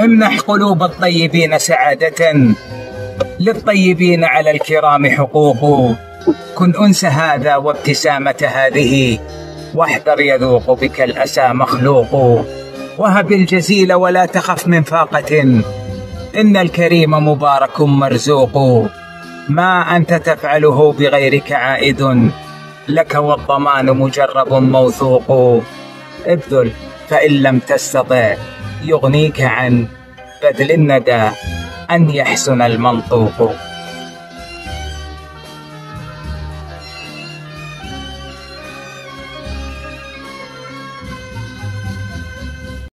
امنح قلوب الطيبين سعادة للطيبين على الكرام حقوق. كن أنس هذا وابتسامة هذه واحذر يذوق بك الأسى مخلوق. وهب الجزيل ولا تخف من فاقة. إن الكريم مبارك مرزوق. ما أنت تفعله بغيرك عائد. لك والضمان مجرب موثوق. ابذل فإن لم تستطع. يغنيك عن بذل الندى أن يحسن المنطوق.